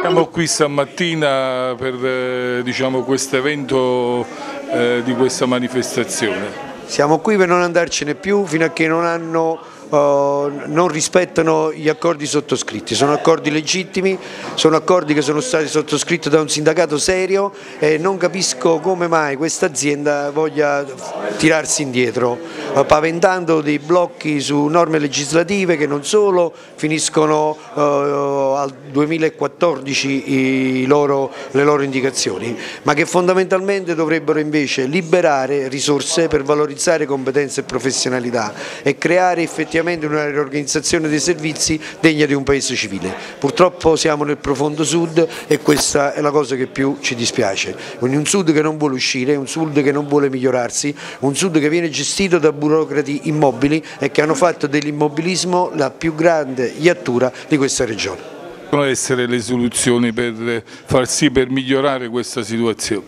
Siamo qui stamattina per eh, diciamo, questo evento eh, di questa manifestazione. Siamo qui per non andarcene più fino a che non hanno non rispettano gli accordi sottoscritti, sono accordi legittimi, sono accordi che sono stati sottoscritti da un sindacato serio e non capisco come mai questa azienda voglia tirarsi indietro, paventando dei blocchi su norme legislative che non solo finiscono uh, al 2014 loro, le loro indicazioni, ma che fondamentalmente dovrebbero invece liberare risorse per valorizzare competenze e professionalità e creare effettivamente una riorganizzazione dei servizi degna di un paese civile. Purtroppo siamo nel profondo sud e questa è la cosa che più ci dispiace. Un sud che non vuole uscire, un sud che non vuole migliorarsi, un sud che viene gestito da burocrati immobili e che hanno fatto dell'immobilismo la più grande iattura di questa regione. Quali devono essere le soluzioni per far sì per migliorare questa situazione?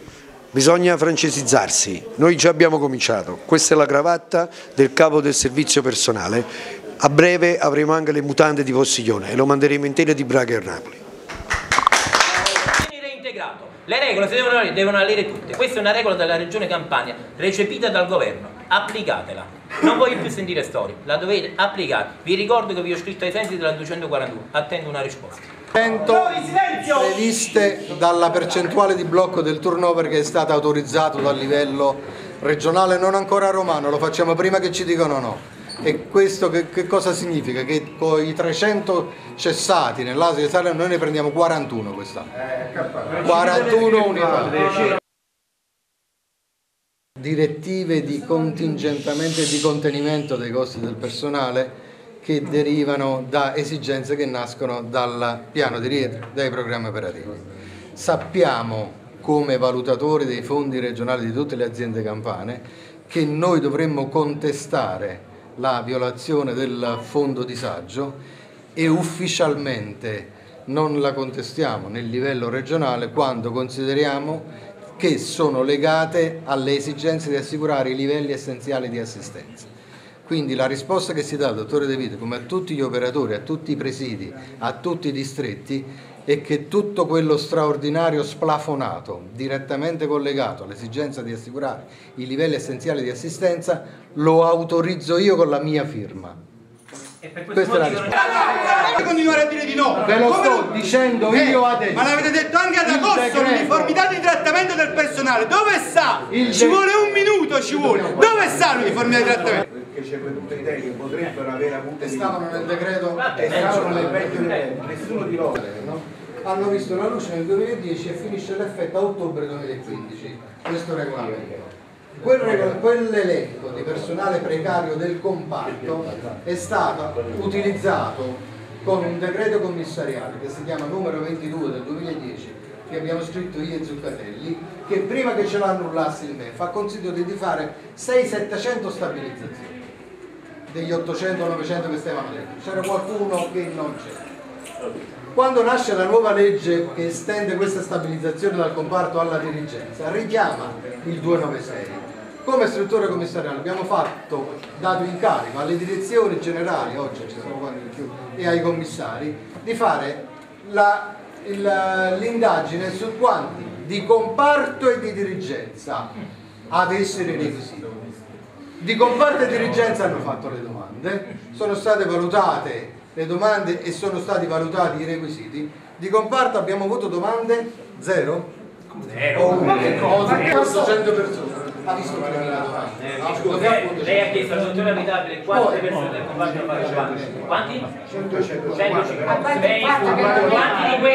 Bisogna francesizzarsi, noi già abbiamo cominciato, questa è la cravatta del capo del servizio personale, a breve avremo anche le mutande di Vossiglione e lo manderemo in tele di Braga e Napoli. Le regole si devono, devono valere tutte, questa è una regola della regione Campania, recepita dal governo, applicatela. Non voglio più sentire storie, la dovete applicare. Vi ricordo che vi ho scritto ai sensi della 241, attendo una risposta previste dalla percentuale di blocco del turnover che è stato autorizzato dal livello regionale, non ancora romano, lo facciamo prima che ci dicano no. E questo che, che cosa significa? Che con i 300 cessati nell'Asia Italia noi ne prendiamo 41 quest'anno. 41 unità. Direttive di contingentamento e di contenimento dei costi del personale che derivano da esigenze che nascono dal piano di rientro, dai programmi operativi. Sappiamo come valutatori dei fondi regionali di tutte le aziende campane che noi dovremmo contestare la violazione del fondo disagio e ufficialmente non la contestiamo nel livello regionale quando consideriamo che sono legate alle esigenze di assicurare i livelli essenziali di assistenza. Quindi la risposta che si dà al dottore De Vito, come a tutti gli operatori, a tutti i presidi, a tutti i distretti, è che tutto quello straordinario splafonato, direttamente collegato all'esigenza di assicurare i livelli essenziali di assistenza, lo autorizzo io con la mia firma. Questa è la risposta. Non continuare a dire di no. Ve lo Come sto lo... dicendo eh, io adesso. Ma l'avete detto anche ad agosto, l'uniformità di trattamento del personale. Dove sta? Il ci vuole un minuto, ci vuole. Dove sta l'uniformità di trattamento? che c'è tutte idee che potrebbero avere avuto... E stavano nel decreto... E stavano nel vecchio decreto, nessuno di loro. No? Hanno visto la luce nel 2010 e finisce l'effetto a ottobre 2015, questo regolamento. Quel quell'elenco di personale precario del comparto è stato utilizzato con un decreto commissariale che si chiama numero 22 del 2010 che abbiamo scritto io e Zuccatelli che prima che ce l'annullassi il MEF ha consiglio di fare 6-700 stabilizzazioni degli 800-900 che stavano dentro, c'era qualcuno che non c'era. Quando nasce la nuova legge che estende questa stabilizzazione dal comparto alla dirigenza, richiama il 296. Come struttura commissariale abbiamo fatto, dato incarico alle direzioni generali, oggi ci sono quanti più, e ai commissari, di fare l'indagine su quanti di comparto e di dirigenza avessero i requisiti di comparto e dirigenza hanno fatto le domande, sono state valutate le domande e sono stati valutati i requisiti. Di comparto abbiamo avuto domande zero? Zero. O uno. Che cosa? 400 persone. Ha visto 3.000 domande. Eh, lei ha chiesto al dottore Abitabile quante persone del comparto hanno partecipato? Quanti? 150. 150. Quanti di questi?